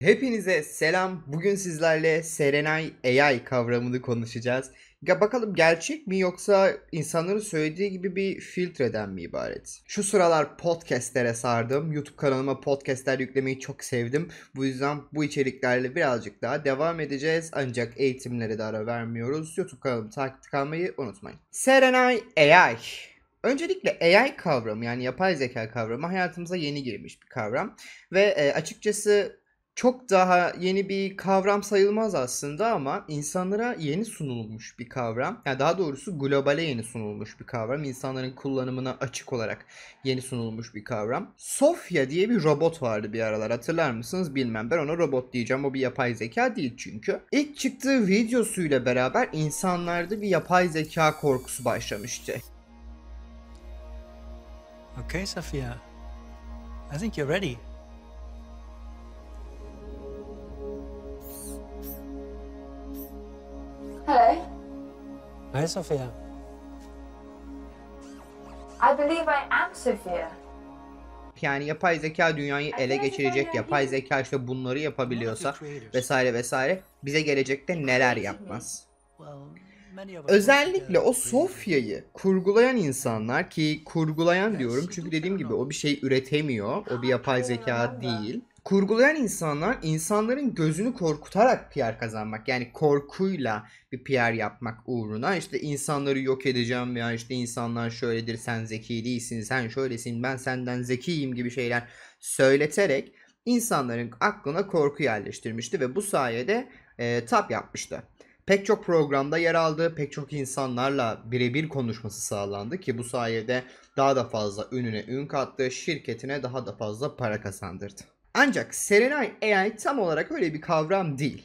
Hepinize selam. Bugün sizlerle Serenay AI kavramını konuşacağız. Ya bakalım gerçek mi yoksa insanların söylediği gibi bir filtreden mi ibaret? Şu sıralar podcastlere sardım. YouTube kanalıma podcastler yüklemeyi çok sevdim. Bu yüzden bu içeriklerle birazcık daha devam edeceğiz. Ancak eğitimlere de ara vermiyoruz. YouTube kanalımı takip kalmayı unutmayın. Serenay AI. Öncelikle AI kavramı yani yapay zeka kavramı hayatımıza yeni girmiş bir kavram. Ve e, açıkçası çok daha yeni bir kavram sayılmaz aslında ama insanlara yeni sunulmuş bir kavram. Yani daha doğrusu globale yeni sunulmuş bir kavram. İnsanların kullanımına açık olarak yeni sunulmuş bir kavram. Sofia diye bir robot vardı bir aralar hatırlar mısınız bilmem. Ben ona robot diyeceğim. O bir yapay zeka değil çünkü. İlk çıktığı videosuyla beraber insanlarda bir yapay zeka korkusu başlamıştı. Okay, Sophia. I think you're ready. Hi, Sophia. I believe I am Sophia. Yani yapay zeka dünyayı ele geçirecek, yapay zeka işte bunları yapabiliyorsa vesaire vesaire bize gelecekte neler yapmaz? Özellikle o Sofya'yı kurgulayan insanlar ki kurgulayan diyorum çünkü dediğim gibi o bir şey üretemiyor. O bir yapay zeka değil. Kurgulayan insanlar insanların gözünü korkutarak PR kazanmak yani korkuyla bir PR yapmak uğruna işte insanları yok edeceğim veya işte insanlar şöyledir sen zeki değilsin sen şöylesin ben senden zekiyim gibi şeyler söyleterek insanların aklına korku yerleştirmişti ve bu sayede e, tap yapmıştı. Pek çok programda yer aldı, pek çok insanlarla birebir konuşması sağlandı ki bu sayede daha da fazla ününe ün kattı, şirketine daha da fazla para kazandırdı. Ancak Serenay AI tam olarak öyle bir kavram değil.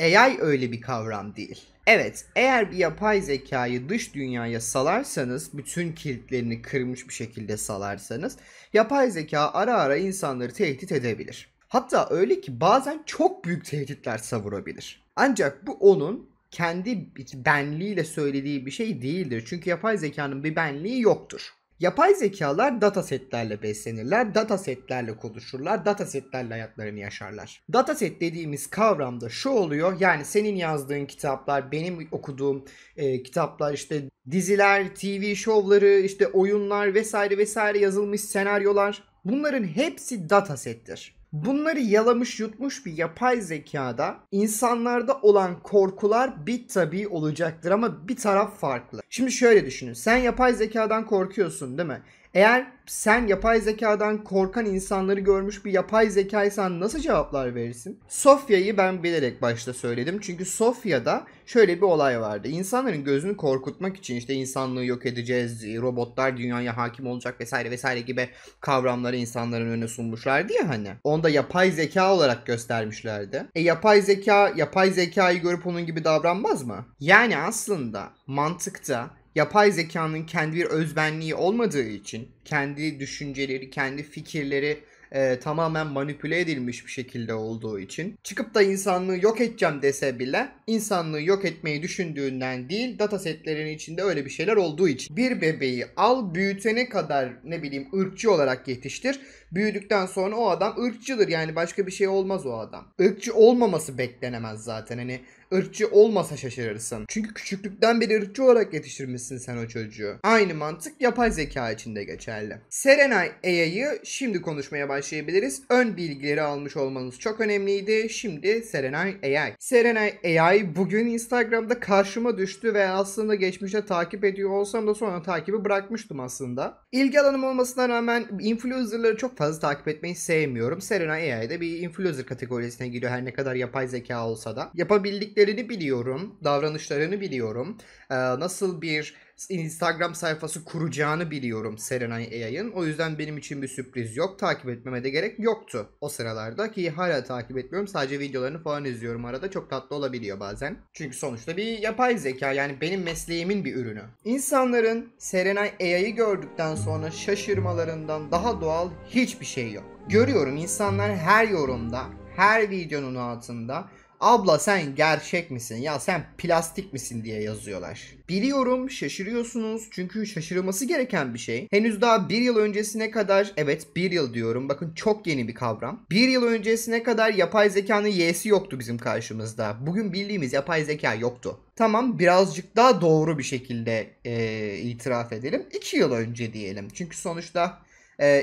AI öyle bir kavram değil. Evet, eğer bir yapay zekayı dış dünyaya salarsanız, bütün kilitlerini kırmış bir şekilde salarsanız, yapay zeka ara ara insanları tehdit edebilir. Hatta öyle ki bazen çok büyük tehditler savurabilir. Ancak bu onun kendi benliğiyle söylediği bir şey değildir. Çünkü yapay zekanın bir benliği yoktur. Yapay zekalar datasetlerle beslenirler, datasetlerle konuşurlar, datasetlerle hayatlarını yaşarlar. Dataset dediğimiz kavramda şu oluyor, yani senin yazdığın kitaplar, benim okuduğum e, kitaplar, işte diziler, TV şovları, işte oyunlar vesaire vesaire yazılmış senaryolar bunların hepsi datasettir. Bunları yalamış yutmuş bir yapay zekada insanlarda olan korkular bir tabi olacaktır ama bir taraf farklı. Şimdi şöyle düşünün. Sen yapay zekadan korkuyorsun değil mi? Eğer sen yapay zekadan korkan insanları görmüş bir yapay zekaysan nasıl cevaplar verirsin? Sofya'yı ben bilerek başta söyledim. Çünkü Sofya'da şöyle bir olay vardı. İnsanların gözünü korkutmak için işte insanlığı yok edeceğiz, robotlar dünyaya hakim olacak vesaire vesaire gibi kavramları insanların önüne sunmuşlardı ya hani. Onda yapay zeka olarak göstermişlerdi. E yapay zeka, yapay zekayı görüp onun gibi davranmaz mı? Yani aslında mantıkta yapay zekanın kendi bir özbenliği olmadığı için kendi düşünceleri, kendi fikirleri e, tamamen manipüle edilmiş bir şekilde olduğu için çıkıp da insanlığı yok edeceğim dese bile insanlığı yok etmeyi düşündüğünden değil datasetlerin içinde öyle bir şeyler olduğu için. Bir bebeği al büyütene kadar ne bileyim ırkçı olarak yetiştir. Büyüdükten sonra o adam ırkçıdır yani başka bir şey olmaz o adam. Irkçı olmaması beklenemez zaten hani ırkçı olmasa şaşırırsın. Çünkü küçüklükten beri ırkçı olarak yetiştirmişsin sen o çocuğu. Aynı mantık yapay zeka için de geçerli. Serenay AI'yı şimdi konuşmaya başlayabiliriz. Ön bilgileri almış olmanız çok önemliydi. Şimdi Serenay AI. Serenay AI bugün Instagram'da karşıma düştü ve aslında geçmişte takip ediyor olsam da sonra takibi bırakmıştım aslında. İlgi alanım olmasına rağmen influencerları çok fazla takip etmeyi sevmiyorum. Serenay AI bir influencer kategorisine giriyor her ne kadar yapay zeka olsa da. Yapabildik özelliklerini biliyorum, davranışlarını biliyorum. Ee, nasıl bir Instagram sayfası kuracağını biliyorum Serenay AI'ın. O yüzden benim için bir sürpriz yok. Takip etmeme de gerek yoktu o sıralarda ki hala takip etmiyorum. Sadece videolarını falan izliyorum arada. Çok tatlı olabiliyor bazen. Çünkü sonuçta bir yapay zeka yani benim mesleğimin bir ürünü. İnsanların Serenay AI'yı gördükten sonra şaşırmalarından daha doğal hiçbir şey yok. Görüyorum insanlar her yorumda, her videonun altında Abla sen gerçek misin? Ya sen plastik misin diye yazıyorlar. Biliyorum şaşırıyorsunuz çünkü şaşırılması gereken bir şey. Henüz daha bir yıl öncesine kadar evet bir yıl diyorum bakın çok yeni bir kavram. Bir yıl öncesine kadar yapay zekanın y'si yoktu bizim karşımızda. Bugün bildiğimiz yapay zeka yoktu. Tamam birazcık daha doğru bir şekilde e, itiraf edelim. 2 yıl önce diyelim. Çünkü sonuçta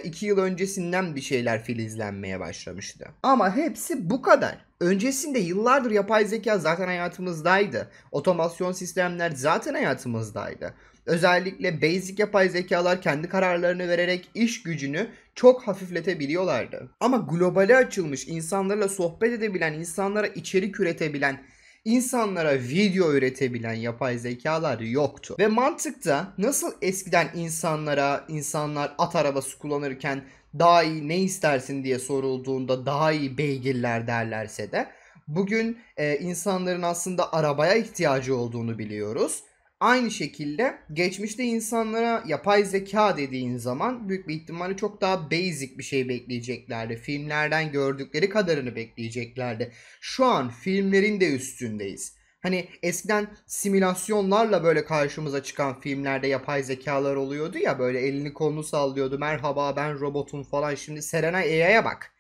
2 yıl öncesinden bir şeyler filizlenmeye başlamıştı. Ama hepsi bu kadar. Öncesinde yıllardır yapay zeka zaten hayatımızdaydı. Otomasyon sistemler zaten hayatımızdaydı. Özellikle basic yapay zekalar kendi kararlarını vererek iş gücünü çok hafifletebiliyorlardı. Ama globale açılmış, insanlarla sohbet edebilen, insanlara içerik üretebilen, insanlara video üretebilen yapay zekalar yoktu. Ve mantıkta nasıl eskiden insanlara insanlar at arabası kullanırken daha iyi ne istersin diye sorulduğunda daha iyi beygirler derlerse de bugün e, insanların aslında arabaya ihtiyacı olduğunu biliyoruz. Aynı şekilde geçmişte insanlara yapay zeka dediğin zaman büyük bir ihtimalle çok daha basic bir şey bekleyeceklerdi. Filmlerden gördükleri kadarını bekleyeceklerdi. Şu an filmlerin de üstündeyiz. Hani eskiden simülasyonlarla böyle karşımıza çıkan filmlerde yapay zekalar oluyordu ya böyle elini kolunu sallıyordu. Merhaba ben robotum falan. Şimdi Serenay AI'ya bak.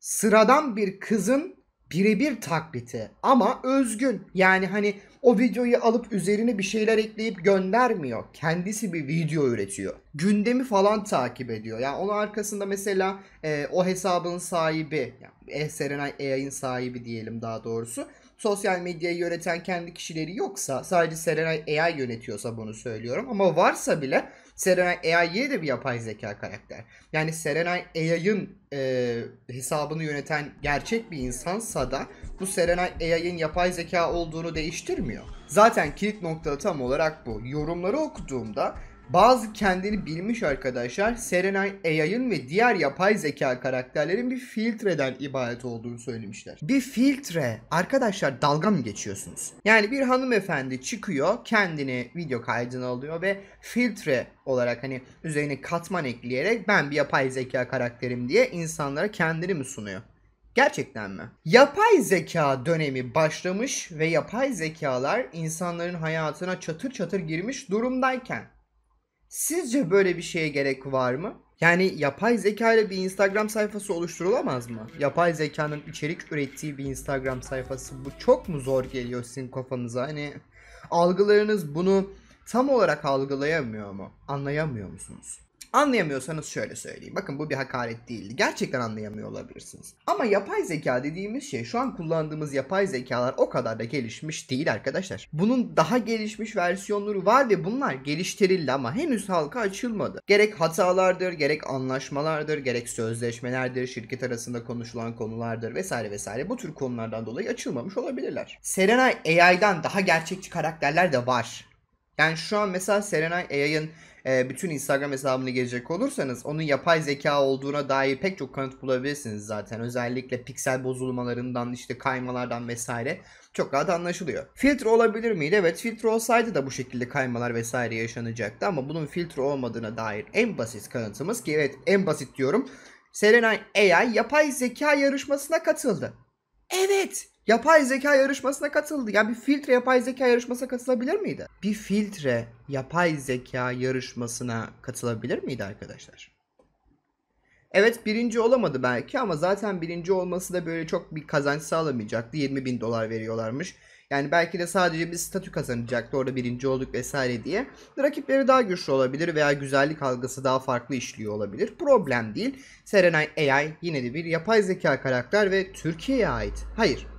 Sıradan bir kızın birebir taklidi ama özgün. Yani hani o videoyu alıp üzerine bir şeyler ekleyip göndermiyor. Kendisi bir video üretiyor. Gündemi falan takip ediyor. Yani onun arkasında mesela e, o hesabın sahibi, yani Serenay AI'ın sahibi diyelim daha doğrusu. Sosyal medyayı yöneten kendi kişileri yoksa sadece Serenay AI yönetiyorsa bunu söylüyorum. Ama varsa bile Serenay AI yine de bir yapay zeka karakter. Yani Serenay AI'ın e, hesabını yöneten gerçek bir insansa da bu Serenay AI'ın yapay zeka olduğunu değiştirmiyor. Zaten kilit nokta tam olarak bu. Yorumları okuduğumda bazı kendini bilmiş arkadaşlar Serenay AI'ın ve diğer yapay zeka karakterlerin bir filtreden ibaret olduğunu söylemişler. Bir filtre. Arkadaşlar dalga mı geçiyorsunuz? Yani bir hanımefendi çıkıyor kendini video kaydına alıyor ve filtre olarak hani üzerine katman ekleyerek ben bir yapay zeka karakterim diye insanlara kendini mi sunuyor? Gerçekten mi? Yapay zeka dönemi başlamış ve yapay zekalar insanların hayatına çatır çatır girmiş durumdayken Sizce böyle bir şeye gerek var mı? Yani yapay zeka ile bir Instagram sayfası oluşturulamaz mı? Yapay zekanın içerik ürettiği bir Instagram sayfası bu çok mu zor geliyor sizin kafanıza? Hani algılarınız bunu tam olarak algılayamıyor mu? Anlayamıyor musunuz? Anlayamıyorsanız şöyle söyleyeyim. Bakın bu bir hakaret değildi. Gerçekten anlayamıyor olabilirsiniz. Ama yapay zeka dediğimiz şey şu an kullandığımız yapay zekalar o kadar da gelişmiş değil arkadaşlar. Bunun daha gelişmiş versiyonları var ve bunlar geliştirildi ama henüz halka açılmadı. Gerek hatalardır, gerek anlaşmalardır, gerek sözleşmelerdir, şirket arasında konuşulan konulardır vesaire vesaire bu tür konulardan dolayı açılmamış olabilirler. Serenay AI'dan daha gerçekçi karakterler de var. Yani şu an mesela Serenay AI'ın e, bütün Instagram hesabını gelecek olursanız onun yapay zeka olduğuna dair pek çok kanıt bulabilirsiniz zaten. Özellikle piksel bozulmalarından işte kaymalardan vesaire çok rahat anlaşılıyor. Filtre olabilir miydi? Evet filtre olsaydı da bu şekilde kaymalar vesaire yaşanacaktı ama bunun filtre olmadığına dair en basit kanıtımız ki evet en basit diyorum. Serenay AI yapay zeka yarışmasına katıldı. Evet yapay zeka yarışmasına katıldı. Ya bir filtre yapay zeka yarışmasına katılabilir miydi? Bir filtre yapay zeka yarışmasına katılabilir miydi arkadaşlar? Evet birinci olamadı belki ama zaten birinci olması da böyle çok bir kazanç sağlamayacaktı. 20 bin dolar veriyorlarmış. Yani belki de sadece bir statü kazanacaktı orada birinci olduk vesaire diye. Rakipleri daha güçlü olabilir veya güzellik algısı daha farklı işliyor olabilir. Problem değil. Serenay AI yine de bir yapay zeka karakter ve Türkiye'ye ait. Hayır.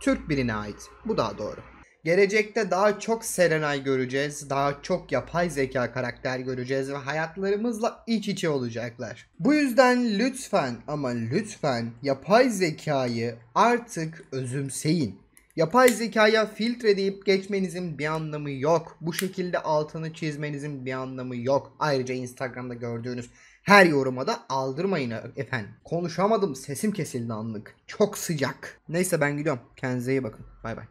Türk birine ait. Bu daha doğru. Gelecekte daha çok Serenay göreceğiz. Daha çok yapay zeka karakter göreceğiz ve hayatlarımızla iç içe olacaklar. Bu yüzden lütfen ama lütfen yapay zekayı artık özümseyin. Yapay zekaya filtre deyip geçmenizin bir anlamı yok. Bu şekilde altını çizmenizin bir anlamı yok. Ayrıca Instagram'da gördüğünüz her yoruma da aldırmayın efendim. Konuşamadım sesim kesildi anlık. Çok sıcak. Neyse ben gidiyorum. Kendinize iyi bakın. Bay bay.